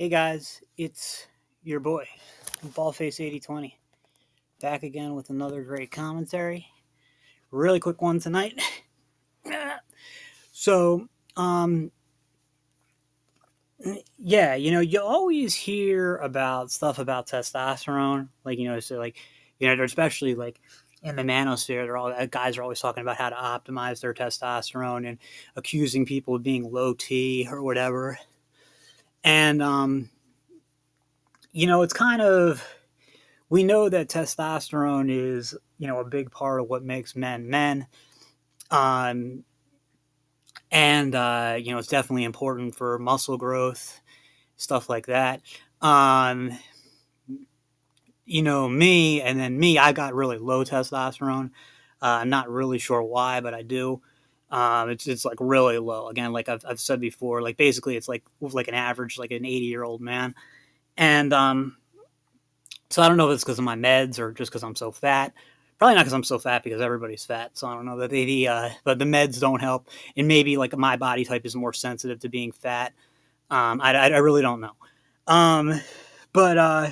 Hey guys, it's your boy, Ballface8020, back again with another great commentary. Really quick one tonight. so, um, yeah, you know, you always hear about stuff about testosterone, like you know, so like, you know, especially like in the manosphere, they're all guys are always talking about how to optimize their testosterone and accusing people of being low T or whatever. And um, you know, it's kind of we know that testosterone is you know a big part of what makes men men. Um, and uh, you know it's definitely important for muscle growth, stuff like that. Um, you know me, and then me, I got really low testosterone. Uh, I'm not really sure why, but I do. Um, it's it's like really low. Again, like I've, I've said before, like basically it's like like an average, like an 80 year old man, and um, so I don't know if it's because of my meds or just because I'm so fat. Probably not because I'm so fat because everybody's fat. So I don't know that the uh, but the meds don't help, and maybe like my body type is more sensitive to being fat. Um, I, I really don't know. Um, but uh,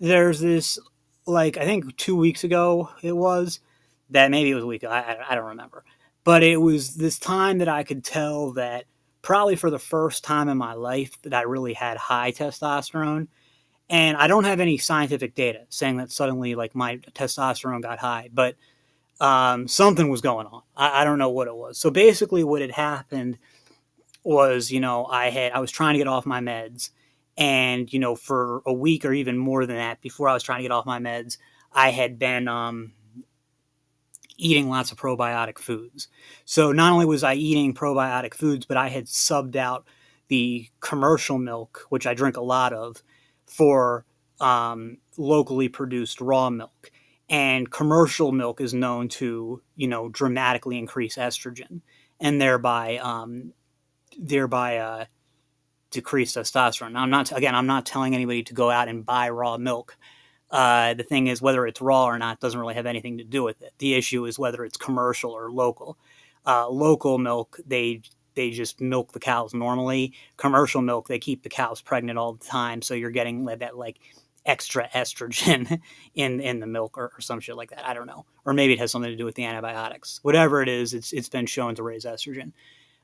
there's this like I think two weeks ago it was that maybe it was a week. I, I don't remember, but it was this time that I could tell that probably for the first time in my life that I really had high testosterone and I don't have any scientific data saying that suddenly like my testosterone got high, but um, something was going on. I, I, don't know what it was. So basically, what had happened was, you know, I had I was trying to get off my meds, and you know, for a week or even more than that, before I was trying to get off my meds, I had been um, eating lots of probiotic foods. So not only was I eating probiotic foods, but I had subbed out the commercial milk, which I drink a lot of for um, locally produced raw milk. And commercial milk is known to, you know, dramatically increase estrogen and thereby, um, thereby uh, decrease testosterone. Now, I'm not again, I'm not telling anybody to go out and buy raw milk. Uh, the thing is, whether it's raw or not doesn't really have anything to do with it. The issue is whether it's commercial or local. Uh, local milk, they they just milk the cows normally. Commercial milk, they keep the cows pregnant all the time, so you're getting that like extra estrogen in in the milk or, or, some shit like that. I don't know, or maybe it has something to do with the antibiotics. Whatever it is, it's it's been shown to raise estrogen,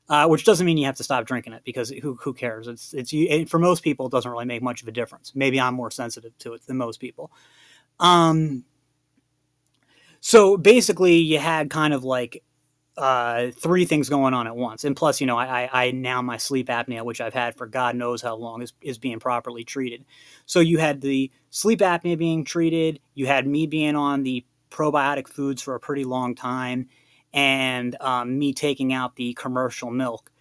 uh, which doesn't mean you have to stop drinking it because who who cares? It's it's it, for most people, it doesn't really make much of a difference. Maybe I'm more sensitive to it than most people. Um. So basically, you had kind of like uh, three things going on at once. And plus, you know, I, I, now my sleep apnea, which I've had for God knows how long, is, is being properly treated. So you had the sleep apnea being treated, you had me being on the probiotic foods for a pretty long time, and um, me taking out the commercial milk,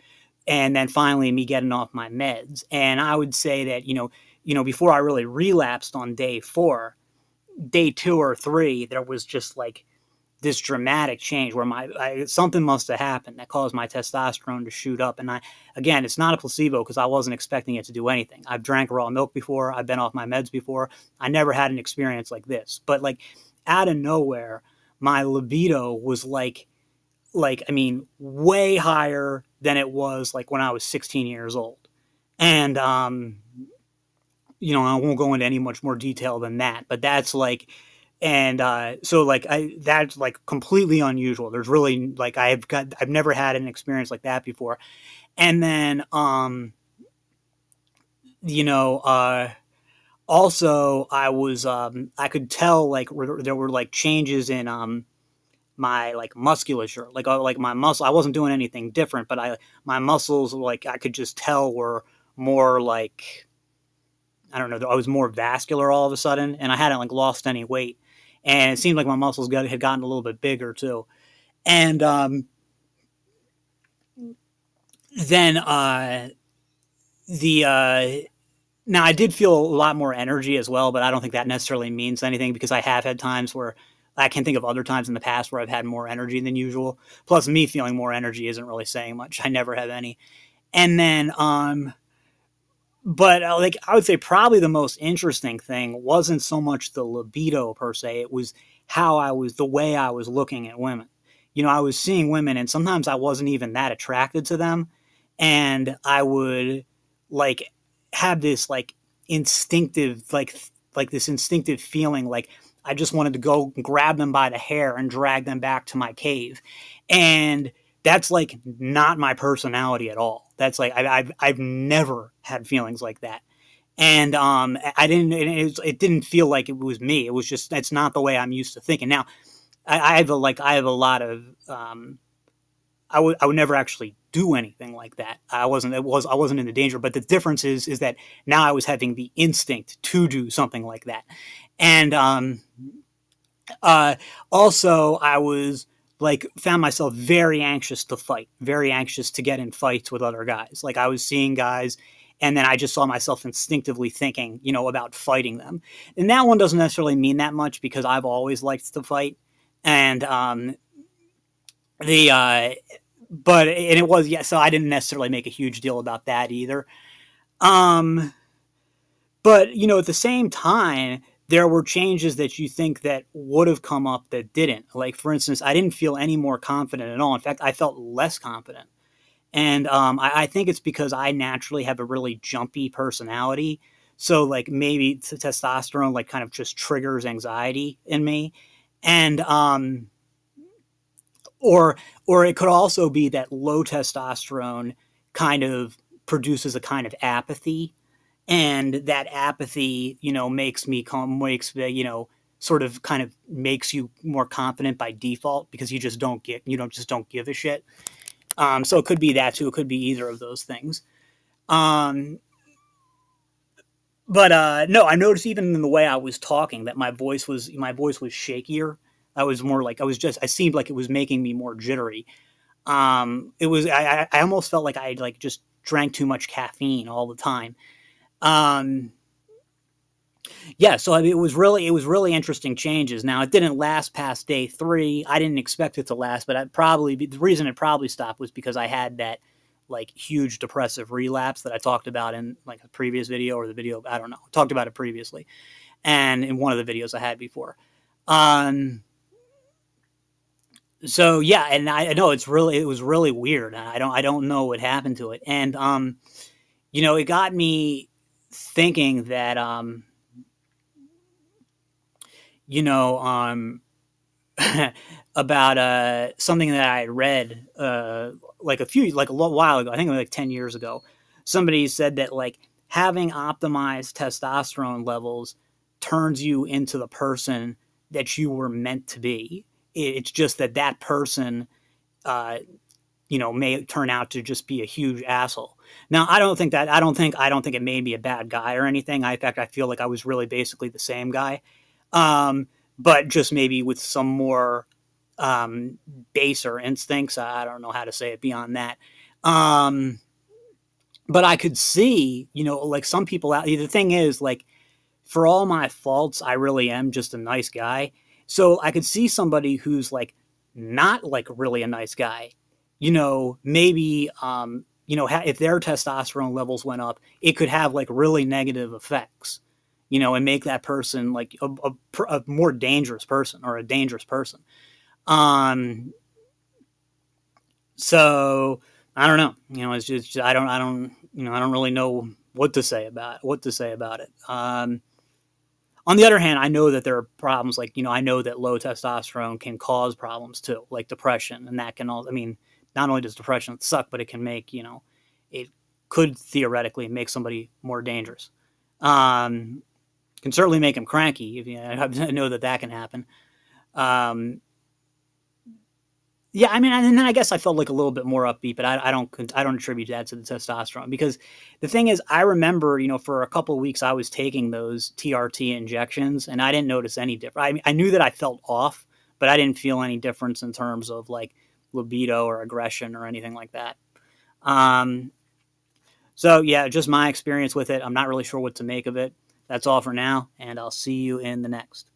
and then finally me getting off my meds. And I would say that, you know, you know, before I really relapsed on day four, day two or three, there was just like this dramatic change where my I, something must have happened that caused my testosterone to shoot up. And I, again, it's not a placebo because I wasn't expecting it to do anything. I've drank raw milk before. I've been off my meds before. I never had an experience like this. But like out of nowhere, my libido was like, like I mean, way higher than it was like when I was 16 years old. And um, you know, I won't go into any much more detail than that. But that's like and uh, so like I that's like completely unusual. There's really like I've got I've never had an experience like that before, and then um, you know uh, also I was um, I could tell like there were like changes in um my like musculature like uh, like my muscle I wasn't doing anything different but I my muscles like I could just tell were more like I don't know I was more vascular all of a sudden and I hadn't like lost any weight and it seemed like my muscles got, had gotten a little bit bigger too. And um, then uh, the uh, now I did feel a lot more energy as well, but I don't think that necessarily means anything because I have had times where I can't think of other times in the past where I've had more energy than usual. Plus, me feeling more energy isn't really saying much. I never have any. And then um, but uh, like I would say probably the most interesting thing wasn't so much the libido per se it was how I was the way I was looking at women you know I was seeing women and sometimes I wasn't even that attracted to them and I would like have this like instinctive like like this instinctive feeling like I just wanted to go grab them by the hair and drag them back to my cave. And that's like not my personality at all. That's like I, have I've never had feelings like that, and um, I didn't. It, it, didn't feel like it was me. It was just that's not the way I'm used to thinking. Now, I, I have a like I have a lot of um, I would I would never actually do anything like that. I wasn't it was I wasn't in the danger, but the difference is is that now I was having the instinct to do something like that, and um, uh, also I was like found myself very anxious to fight, very anxious to get in fights with other guys. Like I was seeing guys and then I just saw myself instinctively thinking, you know, about fighting them. And that one doesn't necessarily mean that much because I've always liked to fight. And um the uh but and it was yeah, so I didn't necessarily make a huge deal about that either. Um but you know, at the same time, there were changes that you think that would have come up that didn't. Like, for instance, I didn't feel any more confident at all. In fact, I felt less confident. And um, I, I, think it's because I naturally have a really jumpy personality. So, like, maybe testosterone, like, kind of just triggers anxiety in me. And, um, or, or it could also be that low testosterone kind of produces a kind of apathy and that apathy you know makes me come makes you know sort of kind of makes you more confident by default because you just don't get you don't just don't give a shit. Um, so it could be that too. It could be either of those things. Um, but uh, no i noticed even in the way i was talking that my voice was my voice was shakier. I was more like i was just i seemed like it was making me more jittery. Um, it was I, I almost felt like i like just drank too much caffeine all the time um, yeah, so I mean, it was really it was really interesting changes. Now it didn't last past day three. I didn't expect it to last, but I probably the reason it probably stopped was because I had that like huge depressive relapse that I talked about in like a previous video or the video I don't know talked about it previously, and in one of the videos I had before. Um. So yeah, and I, I know it's really it was really weird. I don't I don't know what happened to it, and um, you know, it got me thinking that um, you know um, about uh, something that I read uh, like a few like a little while ago. I think it was like ten years ago. Somebody said that like having optimized testosterone levels turns you into the person that you were meant to be. It's just that that person uh, you know, may turn out to just be a huge asshole. Now, I don't think that I don't think I don't think it made me a bad guy or anything. I, in fact, I feel like I was really basically the same guy, um, but just maybe with some more um, baser instincts. I don't know how to say it beyond that. Um, but I could see, you know, like some people out. The thing is, like, for all my faults, I really am just a nice guy. So I could see somebody who's like not like really a nice guy you know, maybe, um, you know, if their testosterone levels went up, it could have like really negative effects, you know, and make that person like a, a, a more dangerous person or a dangerous person. Um, so I don't know, you know, it's just, I don't, I don't, you know, I don't really know what to say about what to say about it. Um, on the other hand, I know that there are problems like, you know, I know that low testosterone can cause problems too, like depression, and that can all, I mean, not only does depression suck, but it can make you know it could theoretically make somebody more dangerous. Um, can certainly make them cranky. If you I know that that can happen. Um, yeah, I mean, and then I guess I felt like a little bit more upbeat, but I, I, don't I don't attribute that to the testosterone because the thing is, I remember you know for a couple weeks I was taking those TRT injections and I didn't notice any difference. I, I knew that I felt off, but I didn't feel any difference in terms of like libido or aggression or anything like that. Um, so, yeah, just my experience with it. I'm not really sure what to make of it. That's all for now, and I'll see you in the next.